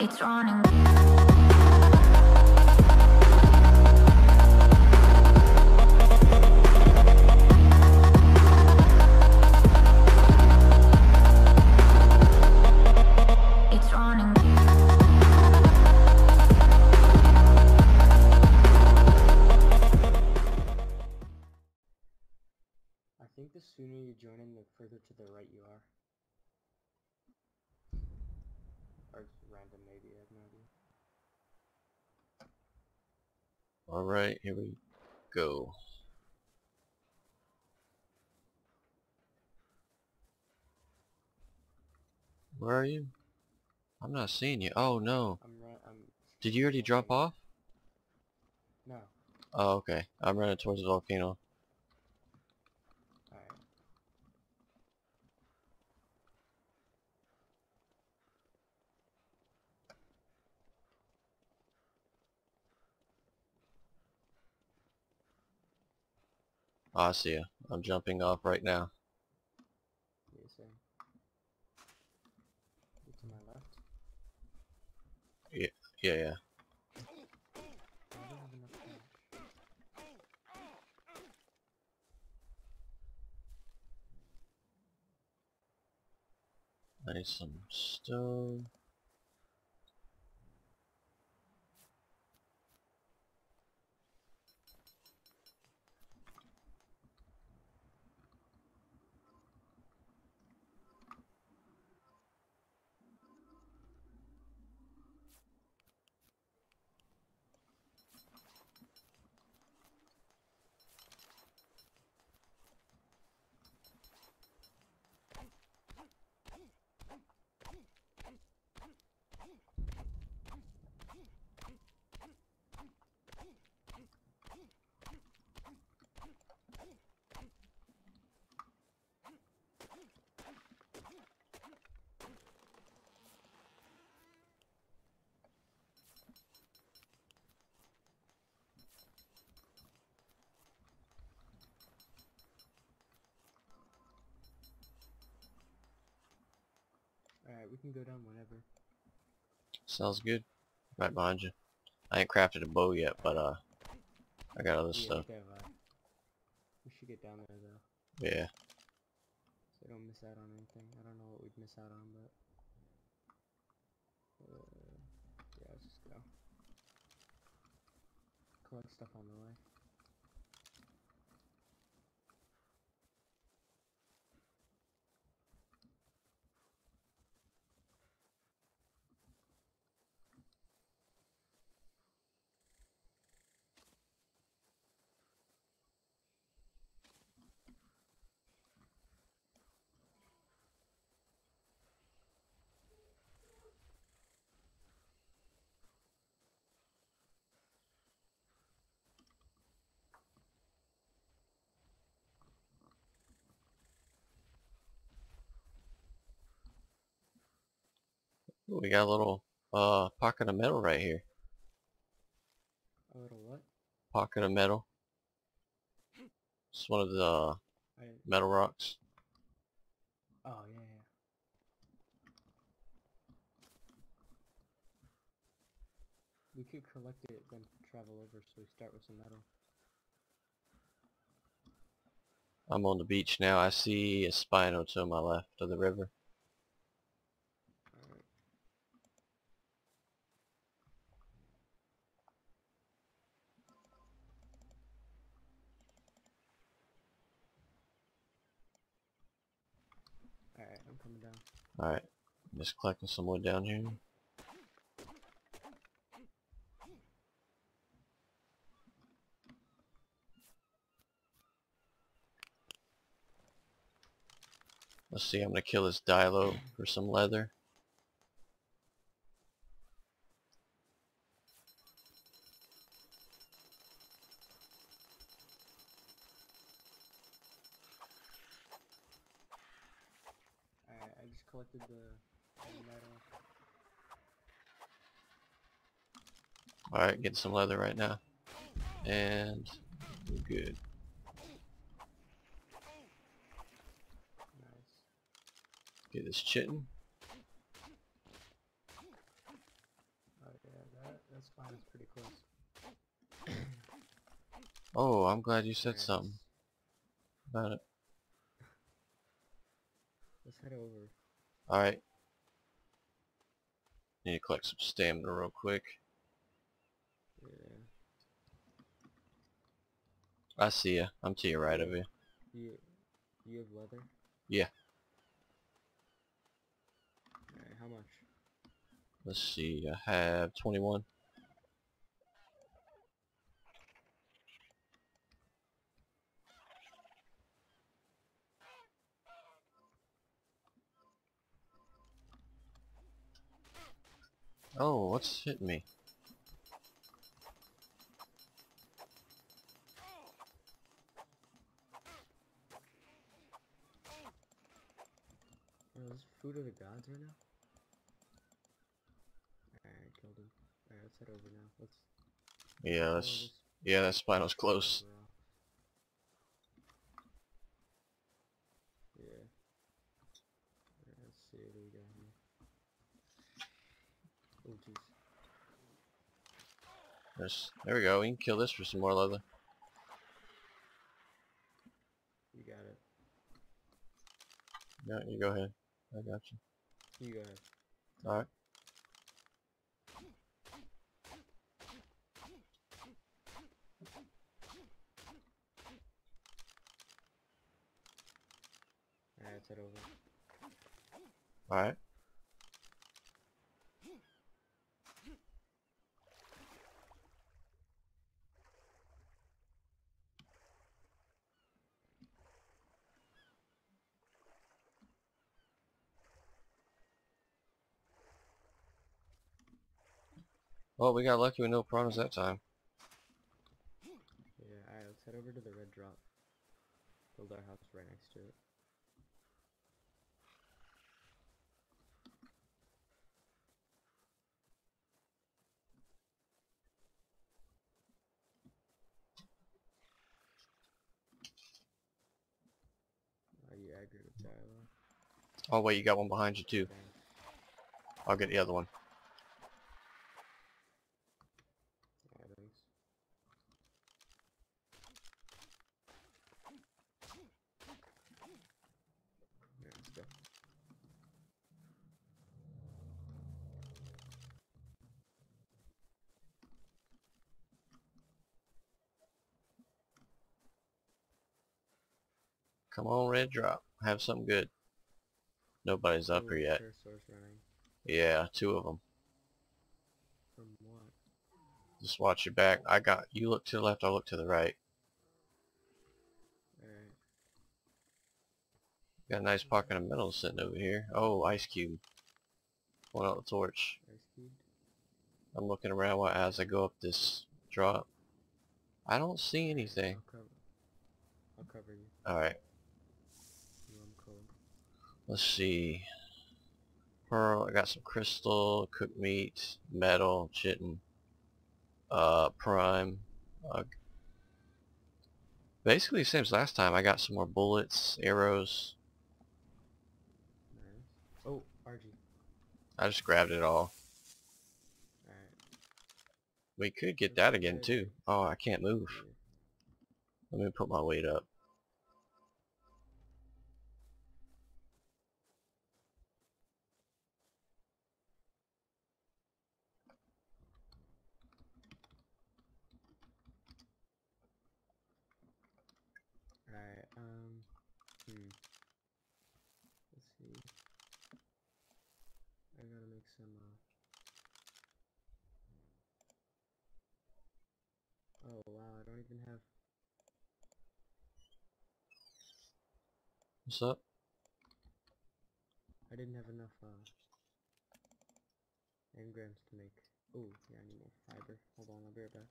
It's running. Alright, here we go. Where are you? I'm not seeing you. Oh no. I'm run. I'm. Did you already drop off? No. Oh, okay. I'm running towards the volcano. Alright. I see you. I'm jumping off right now. Yeah, same. Get to my left. Yeah, yeah. I don't have enough cash. I need some stone. Alright, we can go down whenever. Sounds good. Right behind you. I ain't crafted a bow yet, but uh, I got other Yeah, stuff. okay, uh, we should get down there though, Yeah. so I don't miss out on anything. I don't know what we'd miss out on, but uh, yeah, let's just go. Collect stuff on the way. Ooh, we got a little uh pocket of metal right here. A little what? Pocket of metal. It's one of the uh, I metal rocks. oh yeah yeah. We could collect it, then travel over. So we start with some metal. I'm on the beach now. I see a spino to my left of the river. Alright. Alright, I'm coming down. Alright. Just collecting some wood down here. Let's see, I'm gonna kill this Dilo for some leather. Collected the, the metal. Alright, getting some leather right now. And we're good. Nice. Get this chitin. Oh, yeah, that—that's fine. It's pretty close. Oh, I'm glad you said Alright, something about it. Let's head over. Alright. Need to collect some stamina real quick. Yeah. I see ya. I'm to your right of you. You you have leather? Yeah. Alright, how much? Let's see. I have 21. Oh, what's hit me? Oh, is this food of the gods right now? Alright, killed him. Alright, let's head over now. Let's Yeah, that's yeah, that spinal's close. Yeah. Let's see what we got here. Oh jeez. There's, there we go. We can kill this for some more leather. You got it. Yeah, you go ahead. I got you. You go ahead. Alright. Alright, head over. Alright. Well, we got lucky with no problems that time. Yeah, alright, let's head over to the red drop. Build our house right next to it. Are you aggro with Tyler? Oh wait, you got one behind you too. I'll get the other one. Yeah, thanks. Alright, let's go. Come on, red drop. Have something good. Nobody's up here yet. Yeah, two of them. From what? Just watch your back. I got you. Look to the left. I'll look to the right. Got a nice pocket of metal sitting over here. Oh, ice cube. One out the torch. Ice cubed? I'm looking around while- as I go up this drop. I don't see anything. I'll cover. I'll cover you. I'm cold. Let's see. Pearl, I got some crystal, cooked meat, metal, chitin, uh, prime. Uh, basically same as last time. I got some more bullets, arrows. Nice. Oh, RG. I just grabbed it all. Alright. We could get that again too. Oh, I can't move. Let me put my weight up. Alright, um, hmm. Let's see. I gotta make some, uh... Oh wow, I don't even have... What's up? I didn't have enough, uh... engrams to make... Oh, yeah, I need more fiber. Hold on, I'll be right back.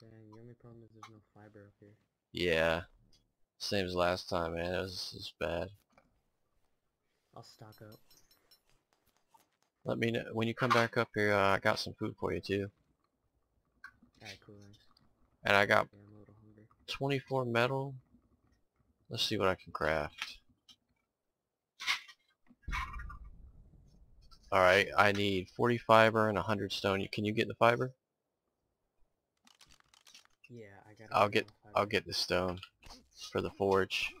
Dang, the only problem is there's no fiber up here. Yeah. Same as last time, man. It was, it was bad. I'll stock up. Let me know when you come back up here. Uh, I got some food for you too, Alright, cool, thanks. and I got Yeah, I'm a little hungry. 24 metal. Let's see what I can craft. Alright, I need 40 fiber and 100 stone. Can you get the fiber? Yeah, I got. I'll get I'll get the stone for the forge.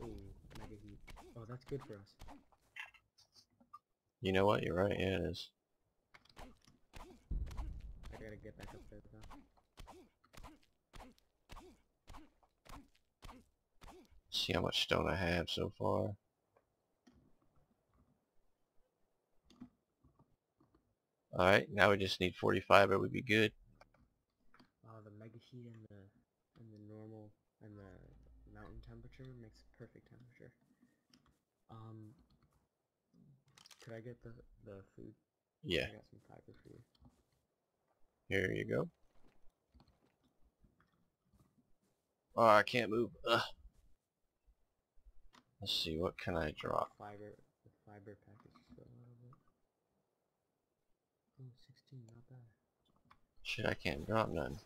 Ooh, mega heat. Oh, that's good for us. You know what? You're right. Yeah, it is. I gotta get back up there though. See how much stone I have so far. Alright, now we just need 40 fiber. Would be good. Oh, the mega heat and the and the normal and the mountain temperature makes perfect temperature. Um, could I get the the food? Yeah. I got some fiber for you. Here you go. Oh, I can't move. Ugh. Let's see, what can I drop? Fiber, the fiber package is a little bit. Oh, 16, not bad. Shit, I can't drop none.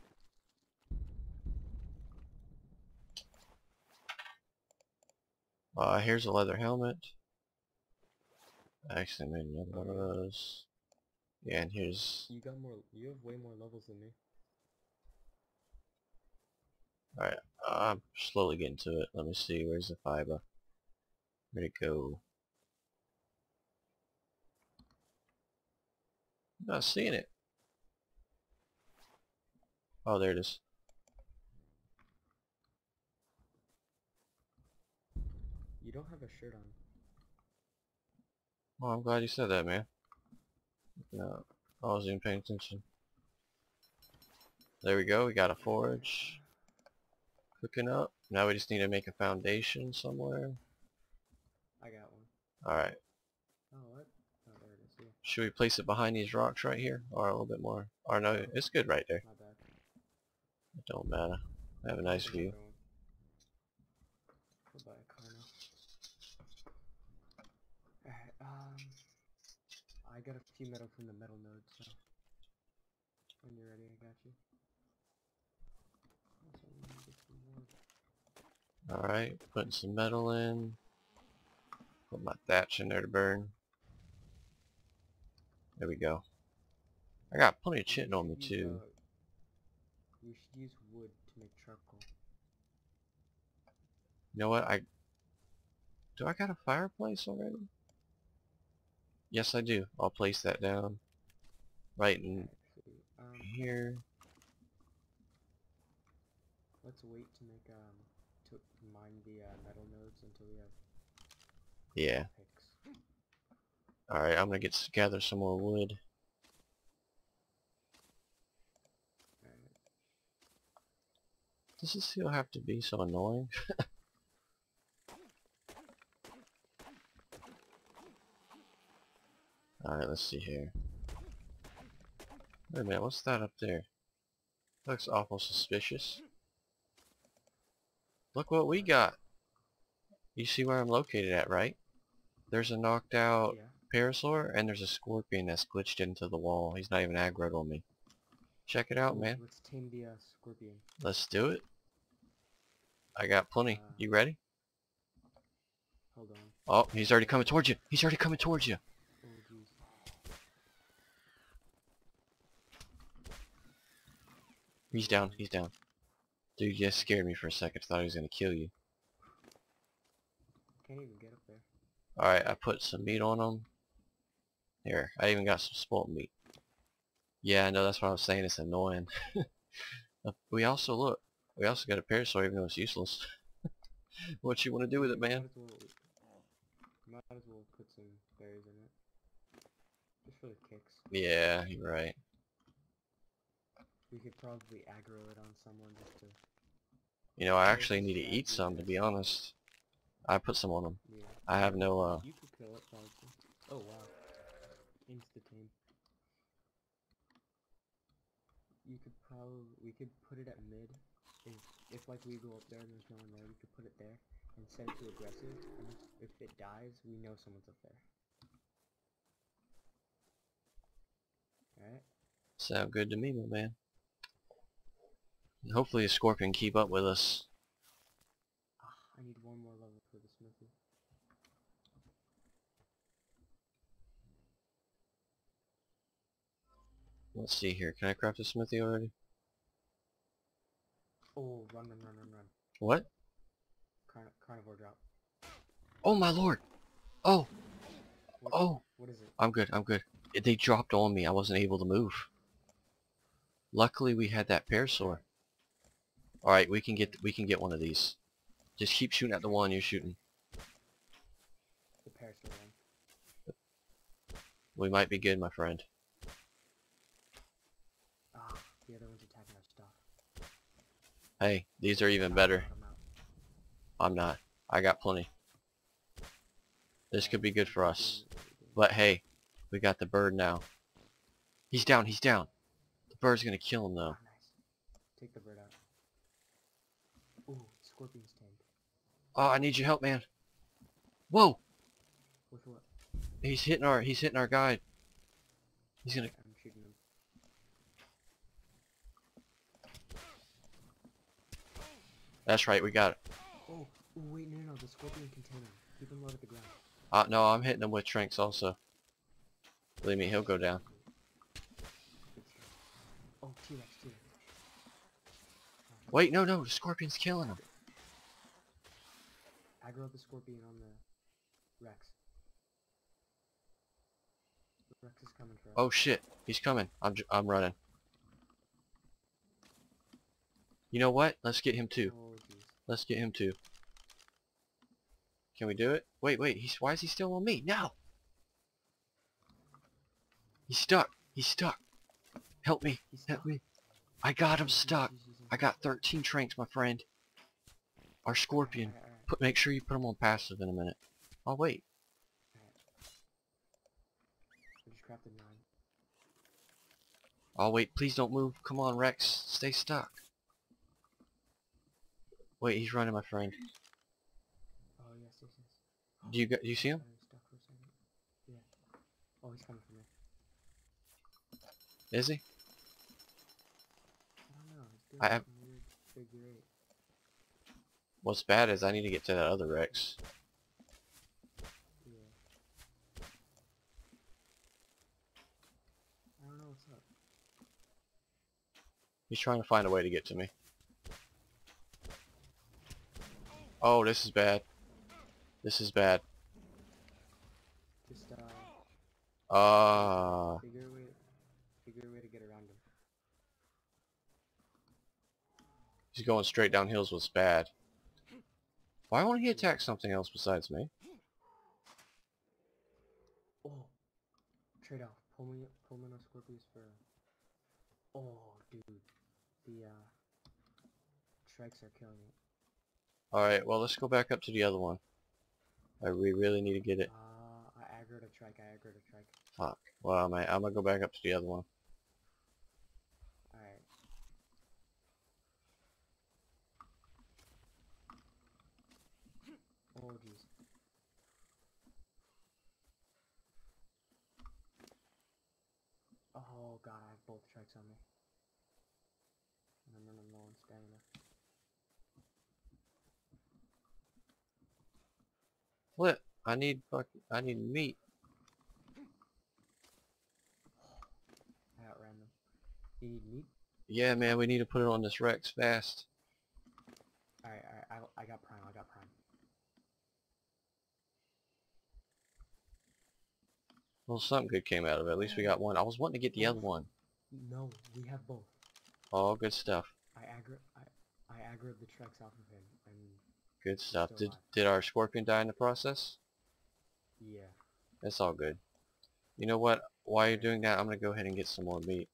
Uh, here's a leather helmet. I actually made another one of those. Yeah, and here's... You got more. You have way more levels than me. Alright, I'm slowly getting to it. Let me see, where's the fiber? Where'd it go? I'm not seeing it. Oh, there it is. You don't have a shirt on. Oh, I'm glad you said that, man. No, I wasn't even paying attention. There we go, we got a forge. Cooking up. Now we just need to make a foundation somewhere. I got one. Alright. Oh, what? Oh, there it is. Yeah, Should we place it behind these rocks right here? Or a little bit more? Or no, it's good right there. It don't matter. I have a nice view. another one. Go buy a car now. Alright, um... I got a few metal from the metal node, so... When you're ready, I got you. Also, I need to get some wood. Alright, putting some metal in. Put my thatch in there to burn. There we go. I got plenty of You chitting on me use, too. uh, You should use wood to make charcoal. You know what? I do. I got a fireplace already. Yes, I do. I'll place that down right in um, here. let's wait to make, um, to mine the, uh, metal nodes until we have Yeah. picks. All right. I'm gonna get gather some more wood. Does this still have to be so annoying? Alright, let's see here. Wait a minute, what's that up there? Looks awful suspicious. Look what we got! You see where I'm located at, right? There's a knocked out Yeah. Parasaur, and there's a Scorpion that's glitched into the wall. He's not even aggroed on me. Check it out, man. Let's tame the, uh, scorpion. Let's do it. I got plenty. Uh, You ready? Hold on. Oh, he's already coming towards you. He's already coming towards you. Oh, jeez. He's down. He's down. Dude, you just scared me for a second. Thought he was gonna kill you. Can't even get up there. Alright, I put some meat on him. Here, I even got some spoiled meat. Yeah, I know, that's what I was saying, it's annoying. Uh, we also, look, we also got a parasaur even though it's useless. what you want to do with it, man? Might as well, might as well put some berries in it. Just for the kicks. Yeah, you're right. We could probably aggro it on someone just to, You know, I actually need to eat some, to be honest. I put some on them. yeah. I have no, uh, You could kill it probably. Oh wow. Insta tame. You could probably, we could put it at mid. If, if like we go up there and there's no one there, we could put it there and set it to aggressive. And if, if it dies, we know someone's up there. Alright? sound good to me, my man. And hopefully a score can keep up with us. Ah, I need one more level for the smithy. Let's see here. Can I craft a smithy already? Oh, run, run, run, run, run. What? Carnivore drop. Oh my lord! Oh! What, oh! What is it? I'm good, I'm good. They dropped on me. I wasn't able to move. Luckily we had that parasaur. Alright, we can get we can get one of these. Just keep shooting at the one you're shooting. The one. We might be good, my friend. Ah, the other one's attacking our stuff. Hey, these are even better. I'm not. I got plenty. This could be good for us. doing- we're doing- But hey, we got the bird now. He's down, he's down. The bird's gonna kill him though. Ah, nice. Take the bird out. Ooh, scorpion's tamed. Oh, I need your help, man. Whoa! He's hitting our he's hitting our guide. He's gonna I'm shooting him. That's right, we got it. Oh, wait, no, no, the scorpion him. Keep him low to the ground. Uh no, I'm hitting him with tranks also. Believe me, he'll go down. Oh, T-Rex, T-Rex. Wait, no, no, the scorpion's killing him. Aggro up the scorpion on the Rex. The Rex is coming for us. Oh shit, he's coming. I'm j- I'm running. You know what? Let's get him too. Oh. Let's get him too. Can we do it? Wait, wait. He's why is he still on me? No. He's stuck. He's stuck. Help me. He's Help stuck. me. I got him stuck. I got 13 tranks, my friend. Our scorpion. Put make sure you put them on passive in a minute. Oh wait. alright. I just crafted nine. Oh wait. Please don't move. Come on, Rex. Stay stuck. Wait, he's running, my friend. Oh, yes, yes, yes. Do you got? Do you see him? Stuck for a second. Yeah. Oh, he's coming for me. Is he? I don't know. He's doing I have- some weird figure eight. What's bad is I need to get to that other Rex. Yeah. I don't know what's up. He's trying to find a way to get to me. Oh, this is bad. This is bad. Just uh, Ah, figure a way, figure a way to get around him. he's going straight down hills was bad. Why won't he attack something else besides me? Oh, trade off. Pulmo Pulmono Scorpius for. Oh, dude, the uh, are killing it. Alright, well let's go back up to the other one. I, we really need to get it. Uh, I aggroed a trike. I aggroed a trike. Fuck. Well, I'm, I'm gonna go back up to the other one. Alright. Oh. Oh god, I have both trikes on me. And I'm running low on stamina. What? I need fuck. I need meat. I outran them. You need meat? Yeah, man, we need to put it on this Rex fast. Alright, alright, I, I got prime, I got prime. Well, something good came out of it. At least we got one. I was wanting to get the other one. No, we have both. All good stuff. I aggro I, I aggroed the trikes off of him, and Good stuff. Did alive. did our scorpion die in the process? yeah. That's all good. You know what? While you're doing that, I'm gonna go ahead and get some more meat.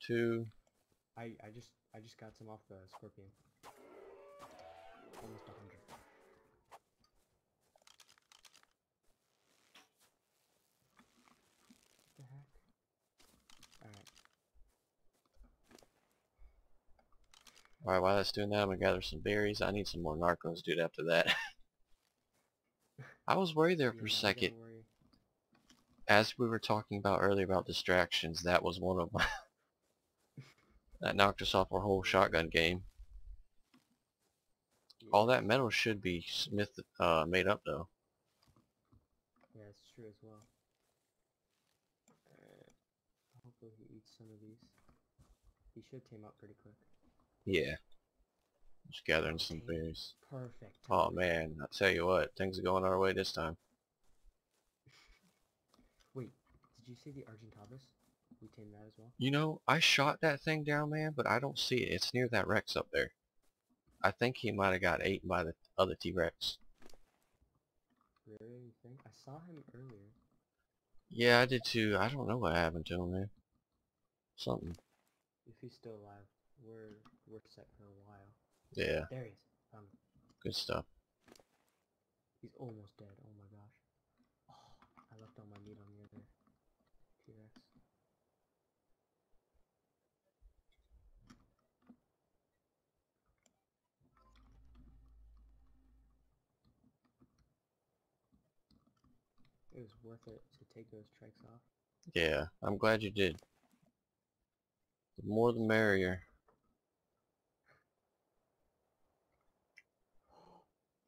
Two. I, I just I just got some off the scorpion. Almost a hundred. What the heck? Alright. Alright, while that's doing that, I'm gonna gather some berries. I need some more narcos, dude, after that. I was worried there Yeah, for a second. As we were talking about earlier about distractions, that was one of them. that knocked us off our whole shotgun game. Yeah, All that metal should be smith uh, made up though. Yeah, it's true as well. Uh, hopefully he eats some of these. He should tame up pretty quick. Yeah. Just gathering some Tame. berries. Perfect. Oh man, I tell you what, things are going our way this time. Wait, did you see the Argentavis? We tamed that as well. You know, I shot that thing down, man, but I don't see it. It's near that Rex up there. I think he might have got eaten by the other T-Rex. Really? You think? I saw him earlier. Yeah, I did too. I don't know what happened to him, man. Something. If he's still alive, we're we're set for a while. Yeah, There he is. Um, good stuff. he's almost dead. Oh my gosh. Oh, I left all my meat on the other T-Rex. It was worth it to take those trikes off. Yeah, I'm glad you did. The more the merrier.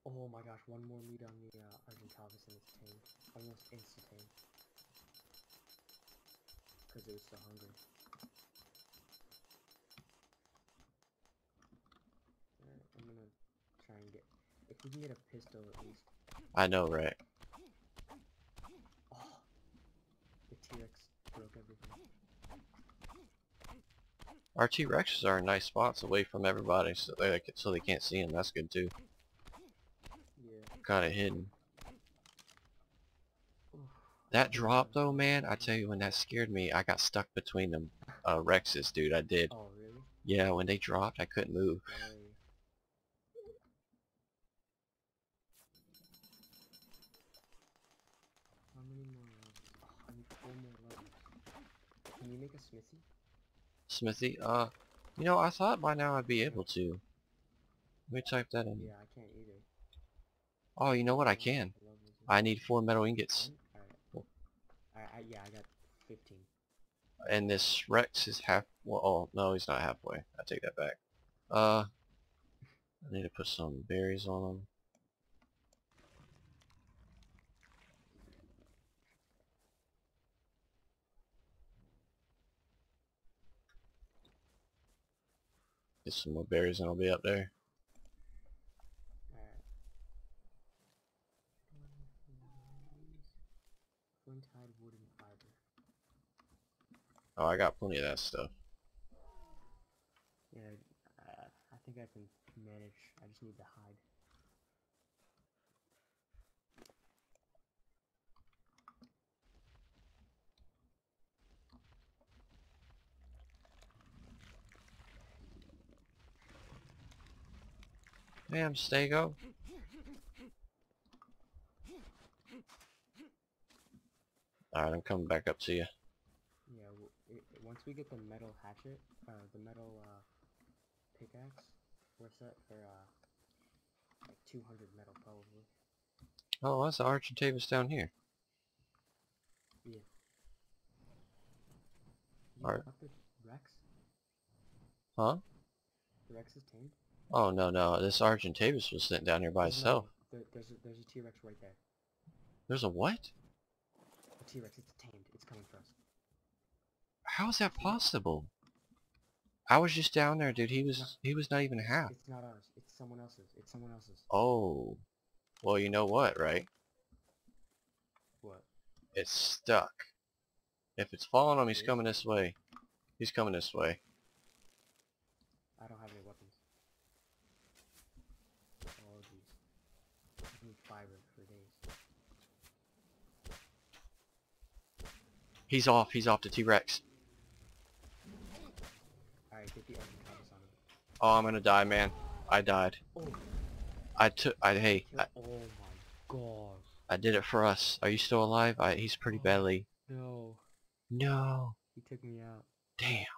Oh my gosh, one more meat on the uh, Argentavis and it's tamed. Almost insta-tamed. Because it was so hungry. Alright, I'm gonna try and get... If we can get a pistol at least. I know, right? Oh! The T-Rex broke everything. Our T-Rexes are in nice spots away from everybody, so they so they can't see them. That's good too. Kind of hidden. That drop though, man, I tell you when that scared me, I got stuck between them uh, Rexes, dude. I did. Oh, really? Yeah, when they dropped, I couldn't move. How many more levels? I need four more levels. Can you make a smithy? Smithy, uh, you know, I thought by now I'd be able to. Let me type that in. Yeah, I can't either. Oh, you know what? I can. what the levels is. I need four metal ingots. Alright, I, yeah, I got 15. And this Rex is half. Well, oh no, he's not halfway. I take that back. Uh, I need to put some berries on him. Get some more berries and I'll be up there. Alright. Flint-hide wooden fiber. Oh, I got plenty of that stuff. Yeah, uh, I think I can manage. I just need to hide. Damn, Stego. Alright, I'm coming back up to you. Yeah, w it, once we get the metal hatchet, uh, the metal, uh, pickaxe, we're set for, uh, like 200 metal probably. Oh, that's the Argentavis down here. You Alright. the Rex? Huh? The Rex is tamed? Oh, no, no. This Argentavis was sitting down here by itself. There, there's a, there's a T-Rex right there. There's a what? A T-Rex, it's tamed. It's coming for us. How is that possible? I was just down there, dude. He was he was not even half. It's not ours. It's someone else's. It's someone else's. Oh. Well, you know what, right? What? It's stuck. If it's falling on him, he's coming this way. He's coming this way. I don't have any weapons. Oh jeez. I need fiber for days. He's off. He's off to T-Rex. Alright, get the Argentavis on him. Oh, I'm gonna die, man. I died. Oh, I took. I hey. Oh I, oh my god. I did it for us. Are you still alive? I, he's pretty oh, badly. No. No. He took me out. Damn.